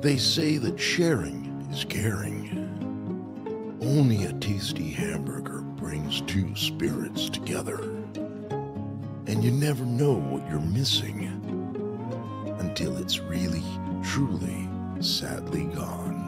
They say that sharing is caring. Only a tasty hamburger brings two spirits together. And you never know what you're missing until it's really, truly, sadly gone.